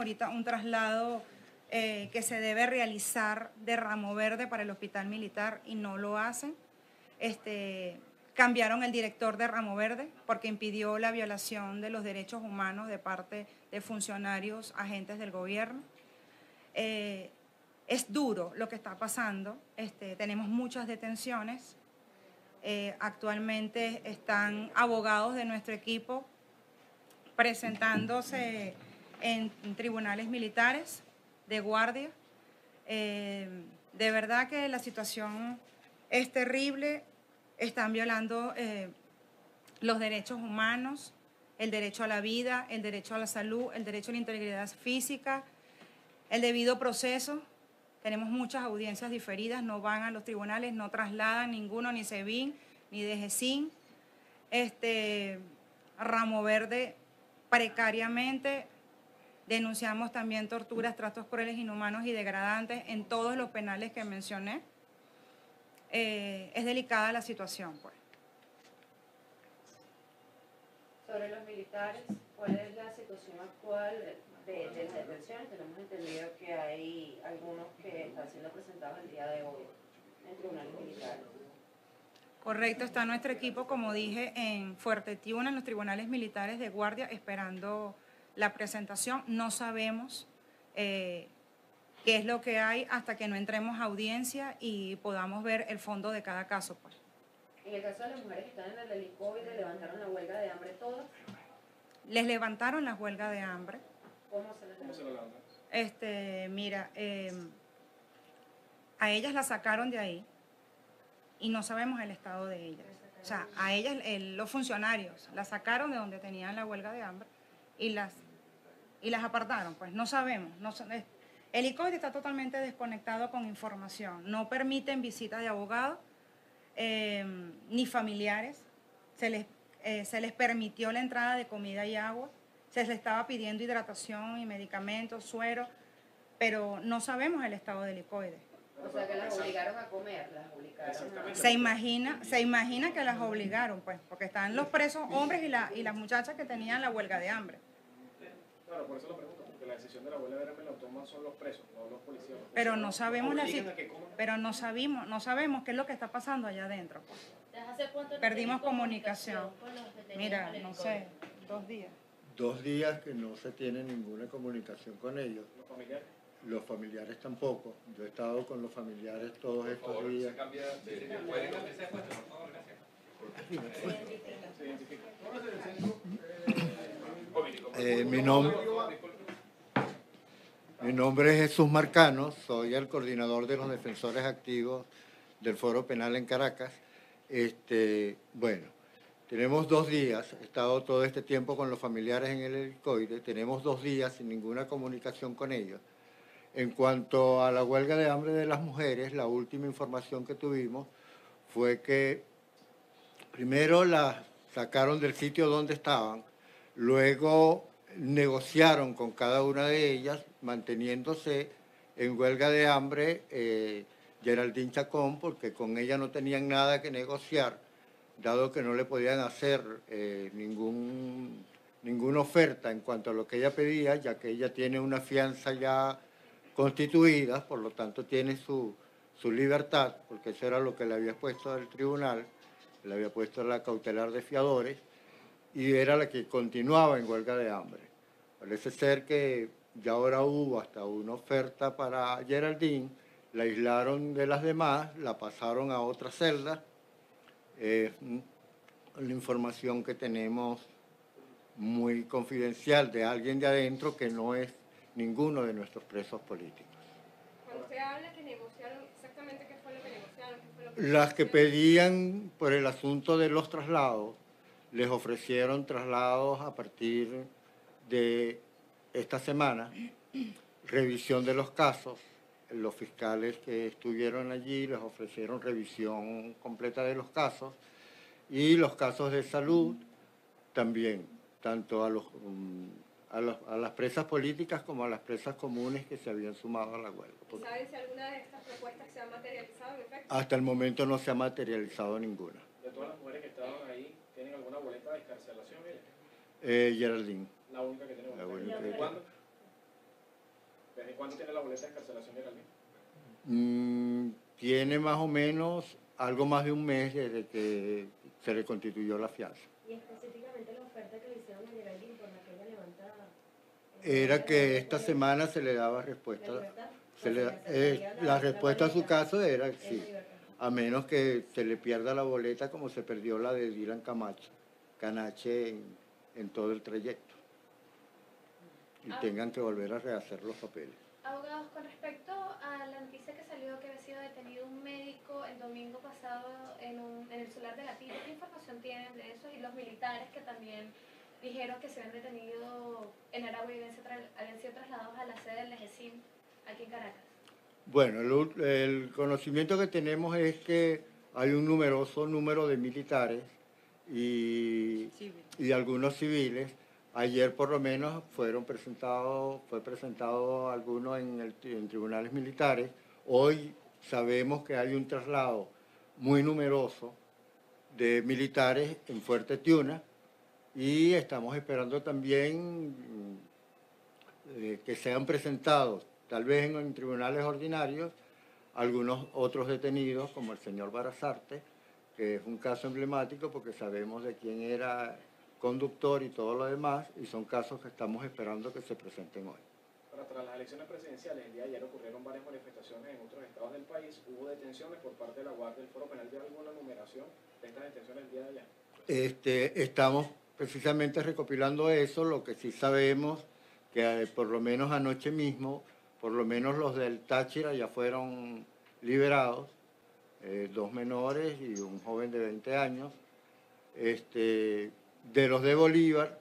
ahorita un traslado eh, que se debe realizar de Ramo Verde para el hospital militar y no lo hacen. Este, cambiaron el director de Ramo Verde porque impidió la violación de los derechos humanos de parte de funcionarios, agentes del gobierno. Eh, es duro lo que está pasando, este, tenemos muchas detenciones. Eh, actualmente están abogados de nuestro equipo presentándose en tribunales militares de guardia. Eh, de verdad que la situación es terrible, están violando eh, los derechos humanos, el derecho a la vida, el derecho a la salud, el derecho a la integridad física, el debido proceso. Tenemos muchas audiencias diferidas, no van a los tribunales, no trasladan ninguno, ni SEBIN, ni DGCIN. Este, Ramo Verde precariamente Denunciamos también torturas, tratos crueles, inhumanos y degradantes en todos los penales que mencioné. Eh, es delicada la situación, pues. Sobre los militares, ¿cuál es la situación actual de, de las detenciones? Tenemos entendido que hay algunos que están siendo presentados el día de hoy en tribunales militares. Correcto, está nuestro equipo, como dije, en Fuerte Tiuna, en los tribunales militares de guardia, esperando la presentación. No sabemos eh, qué es lo que hay hasta que no entremos a audiencia y podamos ver el fondo de cada caso. Pues. En el caso de las mujeres que están en el helicóptero, ¿levantaron la huelga de hambre todas? Les levantaron la huelga de hambre. ¿Cómo se les levantaron? Este, mira, em, a ellas la sacaron de ahí y no sabemos el estado de ellas. O sea, a ellas, los funcionarios, la sacaron de donde tenían la huelga de hambre y las y las apartaron. Pues no sabemos. No, el ICOID está totalmente desconectado con información. No permiten visitas de abogados eh, ni familiares. Se les, eh, se les permitió la entrada de comida y agua. Se les estaba pidiendo hidratación y medicamentos, suero, pero no sabemos el estado del ICOIDE. O sea que las obligaron a comer, las obligaron Se imagina, se imagina que las obligaron, pues, porque están los presos hombres y, la, y las muchachas que tenían la huelga de hambre. Claro, por eso lo pregunto, porque la decisión de la huelga de la toman son los presos, no los policías. pero no sabemos la pero no sabemos, no sabemos qué es lo que está pasando allá adentro. Perdimos comunicación. Mira, no sé, dos días. Dos días que no se tiene ninguna comunicación con ellos. ¿Los familiares? Los familiares tampoco. Yo he estado con los familiares todos estos días. ¿Pueden Eh, mi, mi nombre es Jesús Marcano, soy el coordinador de los defensores activos del Foro Penal en Caracas. Este, bueno, tenemos dos días, he estado todo este tiempo con los familiares en el helicoide, tenemos dos días sin ninguna comunicación con ellos. En cuanto a la huelga de hambre de las mujeres, la última información que tuvimos fue que primero las sacaron del sitio donde estaban, luego negociaron con cada una de ellas, manteniéndose en huelga de hambre eh, Geraldine Chacón, porque con ella no tenían nada que negociar, dado que no le podían hacer eh, ningún, ninguna oferta en cuanto a lo que ella pedía, ya que ella tiene una fianza ya constituida, por lo tanto tiene su, su libertad, porque eso era lo que le había puesto el tribunal, le había puesto la cautelar de fiadores, y era la que continuaba en huelga de hambre. Parece ser que ya ahora hubo hasta una oferta para Geraldine, la aislaron de las demás, la pasaron a otra celda. Es la información que tenemos muy confidencial de alguien de adentro que no es ninguno de nuestros presos políticos. Cuando usted habla que negociaron, exactamente qué fue lo que negociaron, Las que pedían por el asunto de los traslados, les ofrecieron traslados a partir de esta semana, revisión de los casos. Los fiscales que estuvieron allí les ofrecieron revisión completa de los casos y los casos de salud también, tanto a, los, mm, a, las presas políticas como a las presas comunes que se habían sumado a la huelga. ¿Saben si alguna de estas propuestas se ha materializado en efecto? Hasta el momento no se ha materializado ninguna. ¿De todas las mujeres que estaban ahí, tienen alguna boleta de escarcelación? Eh, Geraldine. La única que tenemos. ¿Cuándo? ¿Desde cuándo tiene la boleta de escarcelación Geraldine? Mm, tiene más o menos algo más de un mes desde que se le constituyó la fianza. Y específicamente la oferta que le hicieron a Geraldine por la que ella levantada. Era que esta semana se le daba respuesta. Se le, eh, la respuesta a su caso era sí, a menos que se le pierda la boleta como se perdió la de Dylan Camacho, Canache en, en todo el trayecto. Y Ah. tengan que volver a rehacer los papeles. Abogados, con respecto a la noticia que salió que había sido detenido un médico el domingo pasado en, un- en el solar de la Pila, ¿qué información tienen de eso? Y los militares que también dijeron que se habían detenido en Aragua y habían sido trasladados a la sede del EGESIM aquí en Caracas. Bueno, el, el conocimiento que tenemos es que hay un numeroso número de militares y, algunos civiles. Ayer por lo menos fueron presentados, fue presentado algunos en, tribunales militares. Hoy sabemos que hay un traslado muy numeroso de militares en Fuerte Tiuna y estamos esperando también eh, que sean presentados, tal vez en tribunales ordinarios, algunos otros detenidos, como el señor Barazarte, que es un caso emblemático porque sabemos de quién era conductor y todo lo demás, y son casos que estamos esperando que se presenten hoy. Tras las elecciones presidenciales, el día de ayer ocurrieron varias manifestaciones en otros estados del país. ¿Hubo detenciones por parte de la Guardia del Foro Penal? ¿Hay alguna numeración de estas detenciones el día de ayer? Este, estamos precisamente recopilando eso, lo que sí sabemos que eh, por lo menos anoche mismo, por lo menos los del Táchira ya fueron liberados, eh, dos menores y un joven de 20 años. Este, de los de Bolívar,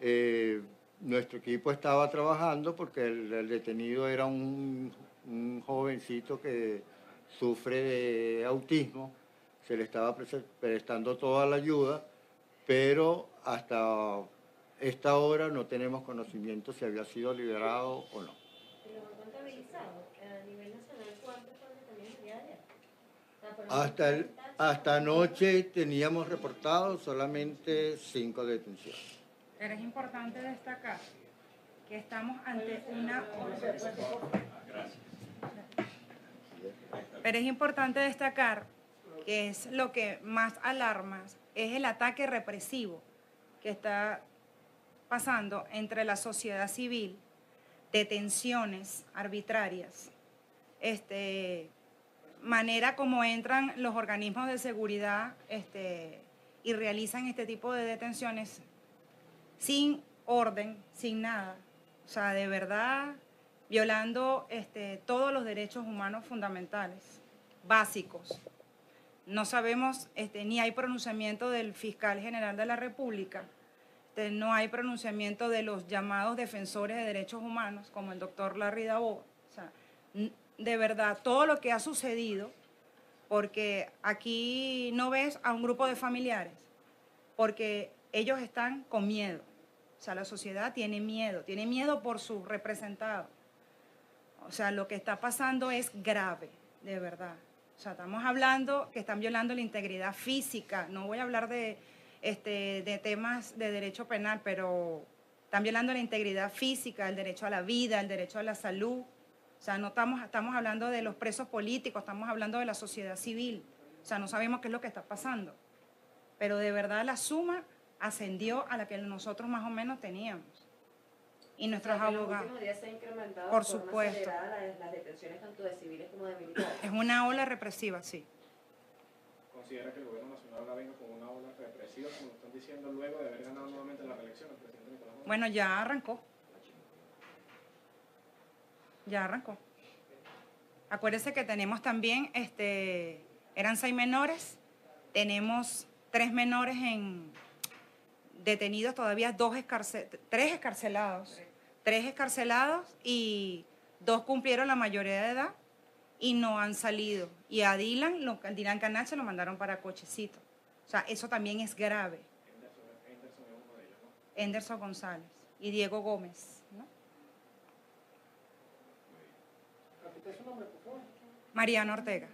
eh, nuestro equipo estaba trabajando porque el, detenido era un, un jovencito que sufre de autismo, se le estaba prestando toda la ayuda, pero hasta esta hora no tenemos conocimiento si había sido liberado o no. ¿Se lo han contabilizado a nivel nacional cuántos fueron detenidos el día de ayer? O sea, fueron Hasta, el- hasta anoche teníamos reportado solamente cinco detenciones. Pero es importante destacar que estamos ante una... Pero es importante destacar que es lo que más alarma, es el ataque represivo que está pasando entre la sociedad civil, detenciones arbitrarias, este, manera como entran los organismos de seguridad este, y realizan este tipo de detenciones sin orden, sin nada. O sea, de verdad, violando este, todos los derechos humanos fundamentales, básicos. No sabemos, este, ni hay pronunciamiento del fiscal general de la República, este, no hay pronunciamiento de los llamados defensores de derechos humanos, como el doctor Larry Dabo. De verdad, todo lo que ha sucedido, porque aquí no ves a un grupo de familiares, porque ellos están con miedo. O sea, la sociedad tiene miedo, tiene miedo por sus representados. O sea, lo que está pasando es grave, de verdad. O sea, estamos hablando que están violando la integridad física. No voy a hablar de, este, de temas de derecho penal, pero están violando la integridad física, el derecho a la vida, el derecho a la salud. O sea, no estamos, estamos hablando de los presos políticos, estamos hablando de la sociedad civil. O sea, no sabemos qué es lo que está pasando. Pero de verdad la suma ascendió a la que nosotros más o menos teníamos. Y nuestros O sea, que En los abogados. últimos días se ha incrementado Por supuesto. acelerada las, las detenciones tanto de civiles como de militares. Es una ola represiva, sí. ¿Considera que el gobierno nacional ahora venga con una ola represiva, como están diciendo, luego de haber ganado nuevamente la reelección el presidente Nicolás Maduro? Bueno, ya arrancó. Ya arrancó. Acuérdese que tenemos también, este, eran seis menores, tenemos tres menores en detenidos todavía, dos escarce- tres escarcelados, tres escarcelados y dos cumplieron la mayoría de edad y no han salido. Y a Dylan, lo, Dylan Canal se lo mandaron para cochecito. O sea, eso también es grave. Henderson, Henderson es uno de ellos, ¿no? Enderson González y Diego Gómez. ¿no? Mariano Ortega.